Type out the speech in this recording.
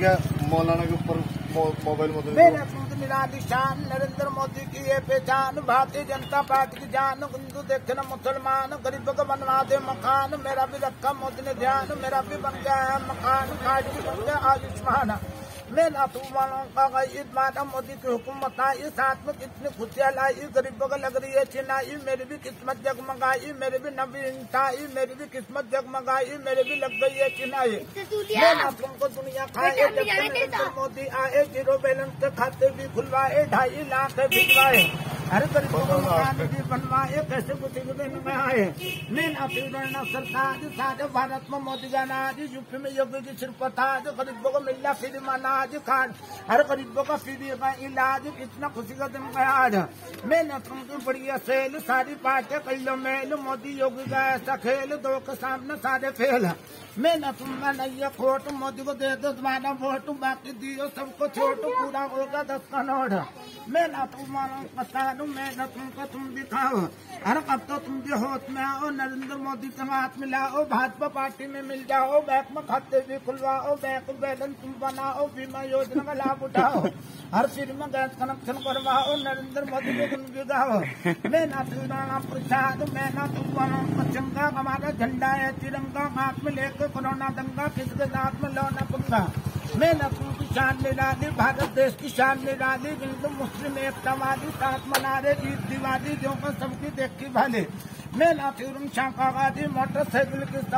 गया, मौलाना के ऊपर मोबाइल मोबाइल मेरा सूद निराली शान, नरेंद्र मोदी की ये पहचान, भारतीय जनता पार्टी की जान, हिंदू देखे न मुसलमान, गरीब को बनवा दे मकान, मेरा भी रखा मोदी ने ध्यान, मेरा भी बन गया है मकान आयुष्मान। मैं नातू वालों का गई माता मोदी की हुकूमत आई साथ में कितनी खुशियाँ लाई गरीबों को लग रही है चिनाई मेरी भी किस्मत जगमगाई मेरी भी नबी इंसाई मेरी भी किस्मत जगमगाई मेरी भी लग गई है चिनाई मैं नातुम को दुनिया खाए नरेंद्र मोदी आए ज़ीरो बैलेंस के खाते भी खुलवाए ढाई लाख भिजवाए हर गरीबों को कैसे दिन में यूपी में योगी की सिर्फ़ आज गरीबों को मिल फ्री हर गरीबों का फ्री इलाज, कितना खुशी का दिन का आज। मैं नतुम की बढ़िया सेल सारी पार्टी कल्लो मेल, मोदी योगी का ऐसा खेल, दो के सामने सारे फेल। मैं तुमना नहीं खोट, मोदी को दे दो तुम्हारा वोट, बाकी दियो सबको छोट, पूरा होगा दस का नोट। मैं न तुम्हारा पता दूँ मैं न तुमको तुम दिखाओ हर कब तो तुम भी होश में आओ, नरेंद्र मोदी के हाथ मिलाओ भाजपा पार्टी में मिल जाओ बैंक में खाते भी खुलवाओ, बैंक बैलेंस तुम बनाओ, बीमा योजना का लाभ उठाओ, हर सिर में गैस कनेक्शन करवाओ, नरेंद्र मोदी को तुम गिराओ मैं ना तुम्हारा प्रसाद मैं ना तुम तुम्हारा चंगा हमारा झंडा है तिरंगा, हाथ में लेकर कोरोना दंगा, किसके साथ में लौना पंगा। मैं न की शान निराली भारत देश की शान निराली हिंदू, मुस्लिम एकता वाली साथ मना रहे ईद दिवाली जो सबकी देखी भाले। मैं ना फिर शाखा मोटरसाइकिल की